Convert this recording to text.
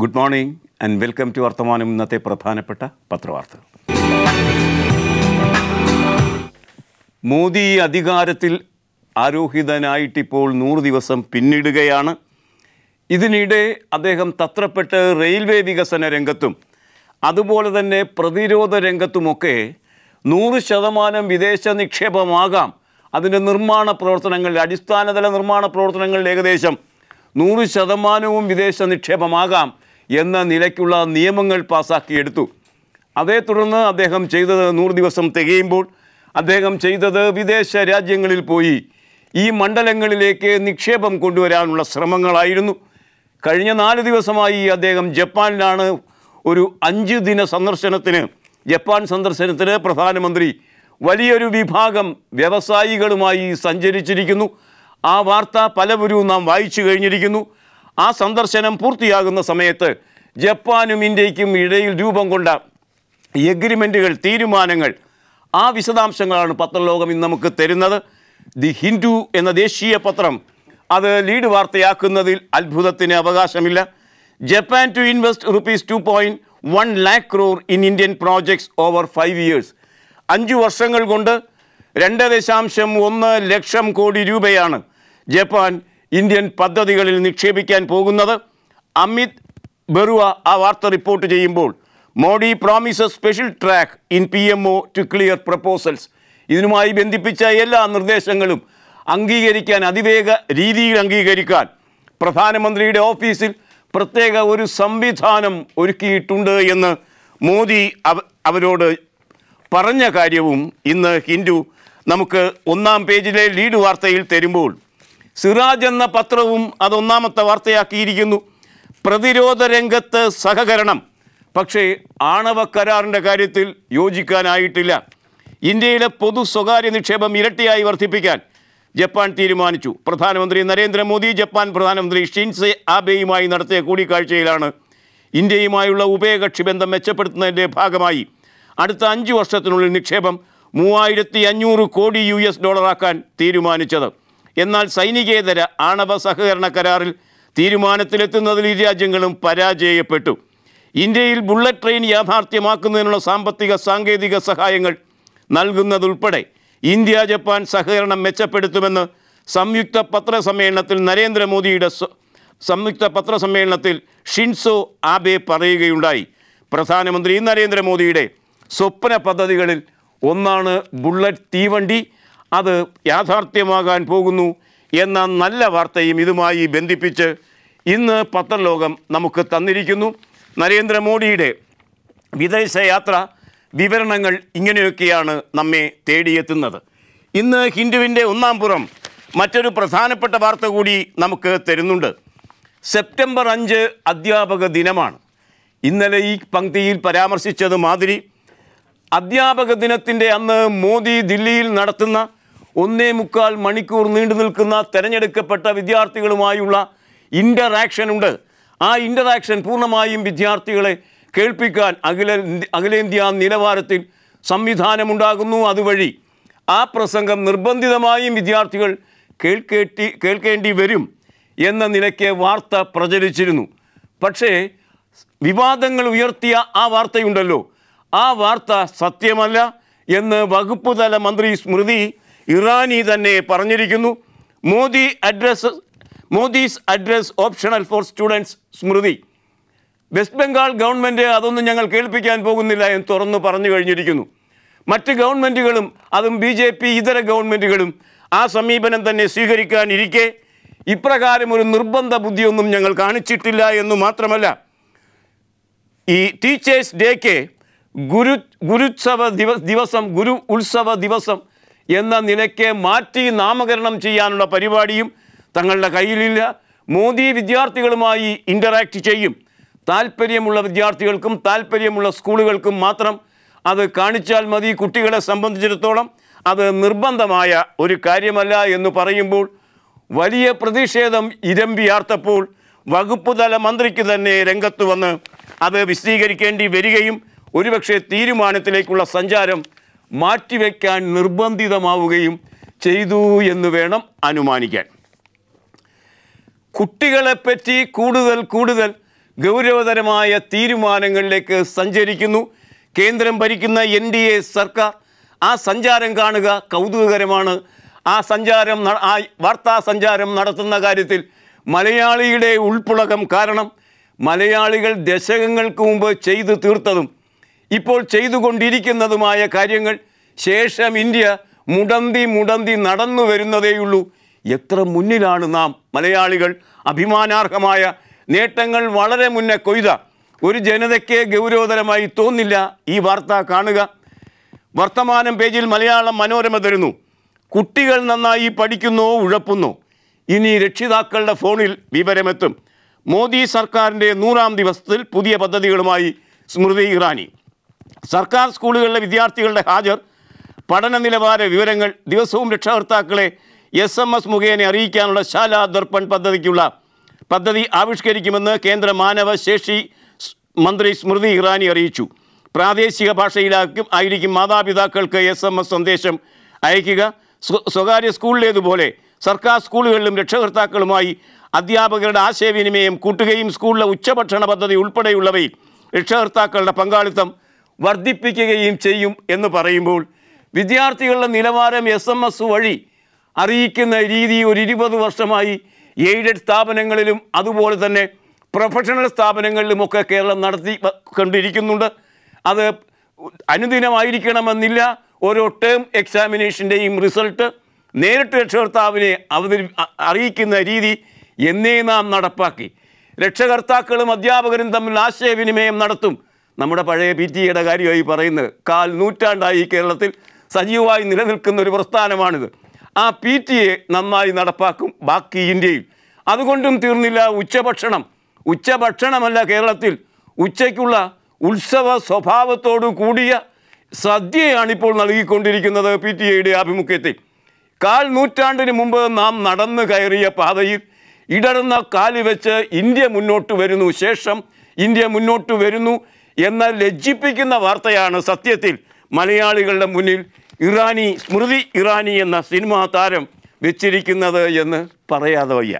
Good morning and welcome to Varthamanam ഇന്നത്തെ പ്രധാനപ്പെട്ട പത്രവാർത്തകൾ. മോദി അധികാരത്തിൽ ആരോഹിതനായിട്ടിപ്പോൾ നൂറ് ദിവസം പിന്നിടുകയാണ്. ഇതിനിടെ അദ്ദേഹം തത്രപ്പെട്ട് റെയിൽവേ വികസന രംഗത്തും അതുപോലെ തന്നെ പ്രതിരോധ രംഗത്തുമൊക്കെ നൂറ് ശതമാനം വിദേശ നിക്ഷേപമാകാം. അതിന്റെ നിർമ്മാണ പ്രവർത്തനങ്ങൾ അടിസ്ഥാനതല നിർമ്മാണ പ്രവർത്തനങ്ങളിൽ ഏകദേശം നൂറ് ശതമാനവും വിദേശ നിക്ഷേപമാകാം. എന്ന നിലയ്ക്കുള്ള നിയമങ്ങൾ പാസാക്കിയെടുത്തു അതേ തുടർന്ന് അദ്ദേഹം ചെയ്തത് നൂറ് ദിവസം തികയുമ്പോൾ അദ്ദേഹം ചെയ്തത് വിദേശ രാജ്യങ്ങളിൽ പോയി. ഈ മണ്ഡലങ്ങളിലേക്ക് നിക്ഷേപം കൊണ്ടുവരാനുള്ള ശ്രമങ്ങളായിരുന്നു. കഴിഞ്ഞ നാല് ദിവസമായി അദ്ദേഹം ജപ്പാനിലാണ് ഒരു അഞ്ച് ദിന സന്ദർശനത്തിന് ജപ്പാൻ സന്ദർശനത്തിന് പ്രധാനമന്ത്രി വലിയൊരു വിഭാഗം വ്യവസായികളുമായി സഞ്ചരിച്ചിരിക്കുന്നു. ആ വാർത്ത പലവരും നാം വായിച്ചു കഴിഞ്ഞിരിക്കുന്നു. ആ സന്ദർശനം പൂർത്തിയാകുന്ന സമയത്ത് ജപ്പാനും ഇന്ത്യയ്ക്കും ഇടയിൽ രൂപം കൊണ്ട എഗ്രിമെന്റുകൾ തീരുമാനങ്ങൾ ആ വിശദാംശങ്ങളാണ് പത്രലോകം ഇന്ന് നമുക്ക് തരുന്നത്. ദി ഹിന്ദു എന്ന ദേശീയ പത്രം അത് ലീഡ് വാർത്തയാക്കുന്നതിൽ അത്ഭുതത്തിന് അവകാശമില്ല. Japan to invest rupees two point one lakh crore in Indian projects over five years. അഞ്ച് വർഷങ്ങൾ കൊണ്ട് രണ്ട് ദശാംശം ഒന്ന് ലക്ഷം കോടി രൂപയാണ് ജപ്പാൻ ഇന്ത്യൻ പദ്ധതികളിൽ നിക്ഷേപിക്കാൻ പോകുന്നത്. അമിത് ബെറുവ ആ വാർത്ത റിപ്പോർട്ട് ചെയ്യുമ്പോൾ Modi promises special track in P M O to clear proposals ഇതിനുമായി ബന്ധിപ്പിച്ച എല്ലാ നിർദ്ദേശങ്ങളും അംഗീകരിക്കാൻ അതിവേഗ രീതിയിൽ അംഗീകരിക്കാൻ പ്രധാനമന്ത്രിയുടെ ഓഫീസിൽ പ്രത്യേക ഒരു സംവിധാനം ഒരുക്കിയിട്ടുണ്ട് എന്ന് മോദി അവരോട് പറഞ്ഞ കാര്യവും ഇന്ന് ഹിന്ദു നമുക്ക് ഒന്നാം പേജിലെ ലീഡ് വാർത്തയിൽ തരുമ്പോൾ സിറാജ് എന്ന പത്രവും അത് ഒന്നാമത്തെ വാർത്തയാക്കിയിരിക്കുന്നു. പ്രതിരോധ രംഗത്ത് സഹകരണം. പക്ഷേ ആണവ കരാറിന്റെ കാര്യത്തിൽ യോജിക്കാനായിട്ടില്ല. ഇന്ത്യയിലെ പൊതു സ്വകാര്യ നിക്ഷേപം ഇരട്ടിയായി വർദ്ധിപ്പിക്കാൻ ജപ്പാൻ തീരുമാനിച്ചു. പ്രധാനമന്ത്രി നരേന്ദ്രമോദി ജപ്പാൻ പ്രധാനമന്ത്രി ഷിൻസെ ആബെയുമായി നടത്തിയ കൂടിക്കാഴ്ചയിലാണ് ഇന്ത്യയുമായുള്ള ഉഭയകക്ഷി ബന്ധം മെച്ചപ്പെടുത്തുന്നതിന്റെ ഭാഗമായി. അടുത്ത അഞ്ച് വർഷത്തിനുള്ളിൽ നിക്ഷേപം മൂവായിരത്തി അഞ്ഞൂറ് കോടി യു ഡോളറാക്കാൻ തീരുമാനിച്ചത്. എന്നാൽ സൈനികേതര ആണവ സഹകരണ കരാറിൽ തീരുമാനത്തിലെത്തുന്നതിൽ ഇരു രാജ്യങ്ങളും പരാജയപ്പെട്ടു. ഇന്ത്യയിൽ ബുള്ളറ്റ് ട്രെയിൻ യാഥാർത്ഥ്യമാക്കുന്നതിനുള്ള സാമ്പത്തിക സാങ്കേതിക സഹായങ്ങൾ നൽകുന്നതുൾപ്പെടെ ഇന്ത്യ ജപ്പാൻ സഹകരണം മെച്ചപ്പെടുത്തുമെന്ന് സംയുക്ത പത്രസമ്മേളനത്തിൽ നരേന്ദ്രമോദിയുടെ സംയുക്ത പത്രസമ്മേളനത്തിൽ ഷിൻസോ ആബെ പറയുകയുണ്ടായി. പ്രധാനമന്ത്രി നരേന്ദ്രമോദിയുടെ സ്വപ്ന പദ്ധതികളിൽ ഒന്നാണ് ബുള്ളറ്റ് തീവണ്ടി അത് യാഥാർത്ഥ്യമാകാൻ പോകുന്നു എന്ന നല്ല വാർത്തയും ഇതുമായി ബന്ധിപ്പിച്ച് ഇന്ന് പത്രലോകം നമുക്ക് തന്നിരിക്കുന്നു. നരേന്ദ്രമോദിയുടെ വിദേശയാത്ര വിവരണങ്ങൾ ഇങ്ങനെയൊക്കെയാണ് നമ്മെ തേടിയെത്തുന്നത്. ഇന്ന് ഹിന്ദുവിന്റെ ഒന്നാം പുറം മറ്റൊരു പ്രധാനപ്പെട്ട വാർത്ത കൂടി നമുക്ക് തരുന്നുണ്ട്. സെപ്റ്റംബർ അഞ്ച് അധ്യാപക ദിനമാണ്. ഇന്നലെ ഈ പങ്ക്തിയിൽ പരാമർശിച്ചത് മാതിരി അധ്യാപക ദിനത്തിന്റെ അന്ന് മോദി ദില്ലിയിൽ നടത്തുന്ന ഒന്നേ മുക്കാൽ മണിക്കൂർ നീണ്ടു നിൽക്കുന്ന തെരഞ്ഞെടുക്കപ്പെട്ട വിദ്യാർത്ഥികളുമായുള്ള ഇന്ററാക്ഷൻ ഉണ്ട്. ആ ഇന്ററാക്ഷൻ പൂർണമായും വിദ്യാർത്ഥികളെ കേൾപ്പിക്കാൻ അഖില അഖിലേന്ത്യാ നിലവാരത്തിൽ സംവിധാനമുണ്ടാകുന്നു അതുവഴി. ആ പ്രസംഗം നിർബന്ധിതമായും വിദ്യാർത്ഥികൾ കേൾക്കേട്ടി കേൾക്കേണ്ടി വരും എന്ന നിലയ്ക്ക് വാർത്ത പ്രചരിച്ചിരുന്നു. പക്ഷേ വിവാദങ്ങൾ ഉയർത്തിയ ആ വാർത്തയുണ്ടല്ലോ. ആ വാർത്ത സത്യമല്ല എന്ന് വകുപ്പ് തല മന്ത്രി സ്മൃതി ഇറാനി തന്നെ പറഞ്ഞിരിക്കുന്നു. Modi address Modi's address optional for students Smriti. West Bengal government അതൊന്നും ഞങ്ങൾ കേൾപ്പിക്കാൻ പോകുന്നില്ല എന്ന് തുറന്നു പറഞ്ഞു കഴിഞ്ഞിരിക്കുന്നു. മറ്റ് ഗവൺമെന്റുകളും അതും ബി ജെ പി ഇതര ഗവൺമെന്റുകളും ആ സമീപനം തന്നെ സ്വീകരിക്കാനിരിക്കെ. ഇപ്രകാരം ഒരു നിർബന്ധ ബുദ്ധിയൊന്നും ഞങ്ങൾ കാണിച്ചിട്ടില്ല എന്ന് മാത്രമല്ല. ഈ ടീച്ചേഴ്സ് ഡേക്ക് ഗുരു ഗുരുത്സവ ദിവ ദിവസം ഗുരു ഉത്സവ ദിവസം എന്ന നിലയ്ക്ക് മാറ്റി നാമകരണം ചെയ്യാനുള്ള പരിപാടിയും തങ്ങളുടെ കയ്യിലില്ല. മോദി വിദ്യാർത്ഥികളുമായി ഇന്ററാക്റ്റ് ചെയ്യും. താല്പര്യമുള്ള വിദ്യാർത്ഥികൾക്കും താല്പര്യമുള്ള സ്കൂളുകൾക്കും മാത്രം അത് കാണിച്ചാൽ മതി. കുട്ടികളെ സംബന്ധിച്ചിടത്തോളം അത് നിർബന്ധമായ ഒരു കാര്യമല്ല എന്ന് പറയുമ്പോൾ വലിയ പ്രതിഷേധം ഇരമ്പിയാർത്തപ്പോൾ വകുപ്പ് തല മന്ത്രിക്ക് തന്നെ രംഗത്ത് വന്ന് അത് വിശദീകരിക്കേണ്ടി വരികയും ഒരുപക്ഷെ തീരുമാനത്തിലേക്കുള്ള സഞ്ചാരം മാറ്റിവെക്കാൻ നിർബന്ധിതമാവുകയും ചെയ്തു എന്ന് വേണം അനുമാനിക്കാൻ. കുട്ടികളെപ്പറ്റി കൂടുതൽ കൂടുതൽ ഗൗരവതരമായ തീരുമാനങ്ങളിലേക്ക് സഞ്ചരിക്കുന്നു. കേന്ദ്രം ഭരിക്കുന്ന എൻ ഡി എ സർക്കാർ. ആ സഞ്ചാരം കാണുക കൗതുകകരമാണ്. ആ സഞ്ചാരം ആ വാർത്താ സഞ്ചാരം നടത്തുന്ന കാര്യത്തിൽ മലയാളിയുടെ ഉൾപ്പുളകം കാരണം മലയാളികൾ ദശകങ്ങൾക്ക് മുമ്പ് ചെയ്തു തീർത്തതും ഇപ്പോൾ ചെയ്തുകൊണ്ടിരിക്കുന്നതുമായ കാര്യങ്ങൾ ശേഷം ഇന്ത്യ മുടന്തി മുടന്തി നടന്നു വരുന്നതേയുള്ളൂ. എത്ര മുന്നിലാണ് നാം മലയാളികൾ അഭിമാനാർഹമായ നേട്ടങ്ങൾ വളരെ മുന്നേ കൊയ്ത. ഒരു ജനതയ്ക്ക് ഗൗരവതരമായി തോന്നില്ല ഈ വാർത്ത കാണുക. വർത്തമാനം പേജിൽ മലയാളം മനോരമ തരുന്നു. കുട്ടികൾ നന്നായി പഠിക്കുന്നോ ഉഴപ്പുന്നു. ഇനി രക്ഷിതാക്കളുടെ ഫോണിൽ വിവരമെത്തും. മോദി സർക്കാരിന്റെ നൂറാം ദിവസത്തിൽ പുതിയ പദ്ധതികളുമായി സ്മൃതി ഇറാനി. സർക്കാർ സ്കൂളുകളിലെ വിദ്യാർത്ഥികളുടെ ഹാജർ പഠന നിലവാര വിവരങ്ങൾ ദിവസവും രക്ഷാകർത്താക്കളെ എസ് എം എസ് മുഖേന അറിയിക്കാനുള്ള ശാല ദർപ്പൺ പദ്ധതിക്കുള്ള പദ്ധതി ആവിഷ്കരിക്കുമെന്ന് കേന്ദ്ര മാനവ ശേഷി മന്ത്രി സ്മൃതി ഇറാനി അറിയിച്ചു. പ്രാദേശിക ഭാഷയിലാക്കും ആയിരിക്കും മാതാപിതാക്കൾക്ക് എസ് എം എസ് സന്ദേശം അയക്കുക സ്വകാര്യ സ്കൂളിലേതുപോലെ സർക്കാർ സ്കൂളുകളിലും രക്ഷകർത്താക്കളുമായി അധ്യാപകരുടെ ആശയവിനിമയം കൂട്ടുകയും സ്കൂളിലെ ഉച്ചഭക്ഷണ പദ്ധതി ഉൾപ്പെടെയുള്ളവയിൽ രക്ഷകർത്താക്കളുടെ പങ്കാളിത്തം വർദ്ധിപ്പിക്കുകയും ചെയ്യും എന്ന് പറയുമ്പോൾ വിദ്യാർത്ഥികളുടെ നിലവാരം എസ് എം എസ് വഴി അറിയിക്കുന്ന രീതി ഒരു ഇരുപത് വർഷമായി എയ്ഡഡ് സ്ഥാപനങ്ങളിലും അതുപോലെ തന്നെ പ്രൊഫഷണൽ സ്ഥാപനങ്ങളിലുമൊക്കെ കേരളം നടത്തി കൊണ്ടിരിക്കുന്നുണ്ട്. അത് അനുദിനമായിരിക്കണമെന്നില്ല. ഓരോ ടേം എക്സാമിനേഷന്റെയും റിസൾട്ട് നേരിട്ട് രക്ഷകർത്താവിനെ അവതരി അറിയിക്കുന്ന രീതി എന്നേ നാം നടപ്പാക്കി. രക്ഷകർത്താക്കളും അധ്യാപകരും തമ്മിൽ ആശയവിനിമയം നടത്തും. നമ്മുടെ പഴയ പി ടി എയുടെ കാര്യമായി പറയുന്നത് കാൽ നൂറ്റാണ്ടായി കേരളത്തിൽ സജീവമായി നിലനിൽക്കുന്ന ഒരു പ്രസ്ഥാനമാണിത്. ആ പി ടി എ നന്നായി നടപ്പാക്കും ബാക്കി ഇന്ത്യയിൽ. അതുകൊണ്ടും തീർന്നില്ല ഉച്ചഭക്ഷണം. ഉച്ചഭക്ഷണമല്ല കേരളത്തിൽ. ഉച്ചയ്ക്കുള്ള ഉത്സവ സ്വഭാവത്തോടു കൂടിയ സദ്യയാണ് ഇപ്പോൾ നൽകിക്കൊണ്ടിരിക്കുന്നത് പി ടി എയുടെ ആഭിമുഖ്യത്തിൽ. കാൽ നൂറ്റാണ്ടിന് മുമ്പ് നാം നടന്നു കയറിയ പാതയിൽ ഇടറുന്ന കാൽ വെച്ച് ഇന്ത്യ മുന്നോട്ട് വരുന്നു. ശേഷം ഇന്ത്യ മുന്നോട്ട് വരുന്നു. എന്ന ലജ്ജിപ്പിക്കുന്ന വാർത്തയാണ് സത്യത്തിൽ മലയാളികളുടെ മുന്നിൽ ഇറാനി സ്മൃതി ഇറാനി എന്ന സിനിമാ താരം വെച്ചിരിക്കുന്നത് എന്ന് പറയാതെ വയ്യ.